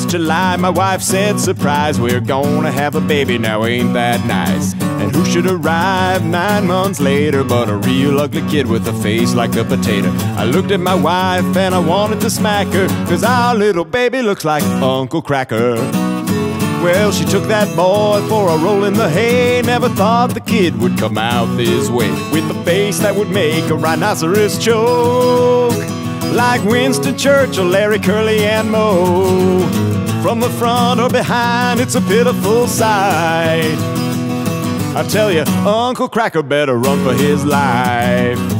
July, my wife said, surprise, we're gonna have a baby now, ain't that nice? And who should arrive nine months later but a real ugly kid with a face like a potato? I looked at my wife and I wanted to smack her, cause our little baby looks like Uncle Kracker. Well, she took that boy for a roll in the hay. Never thought the kid would come out this way with a face that would make a rhinoceros choke. Like Winston Churchill, Larry Curly, and Moe. From the front or behind, it's a pitiful sight. I tell you, Uncle Kracker better run for his life.